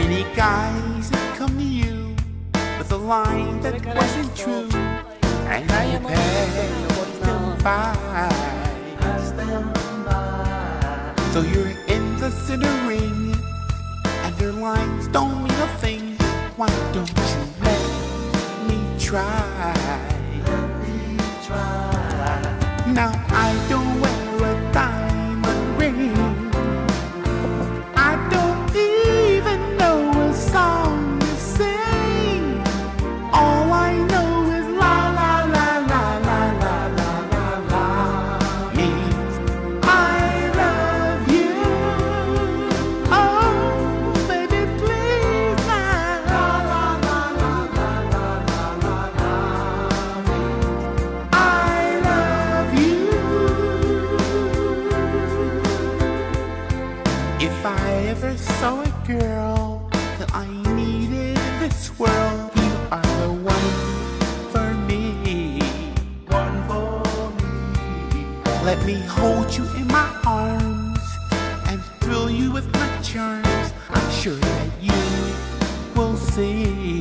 many guys that come to you with a line that wasn't true, and now you pass them by. So you're in the center ring, and their lines don't mean a thing. Why don't you let me try? If I ever saw a girl that I needed in this world, you are the one for me. One for me. Let me hold you in my arms and thrill you with my charms. I'm sure that you will see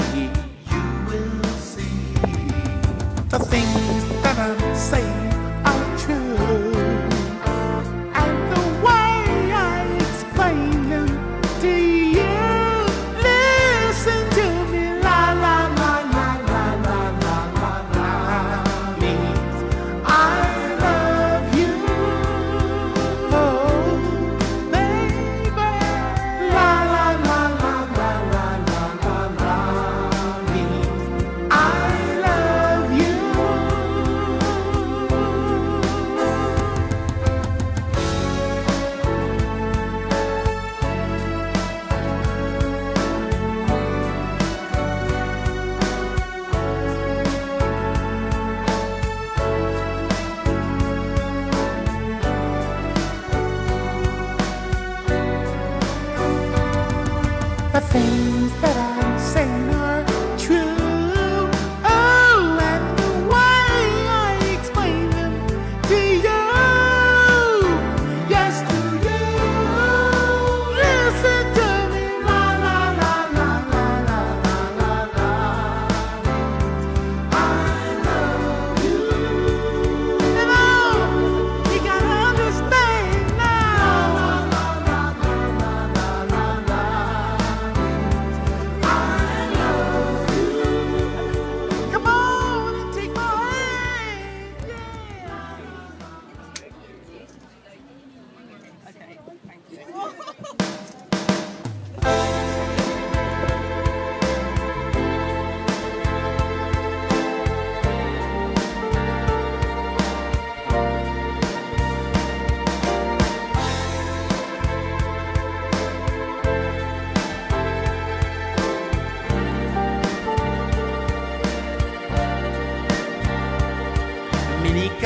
You will see. the things that I'm saying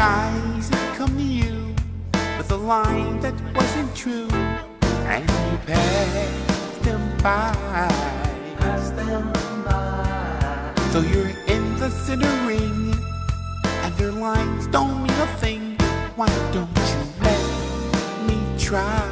guys have come to you with a line that wasn't true, and you passed them by. Pass them by. So you're in the center ring, and their lines don't mean a thing. Why don't you let me try?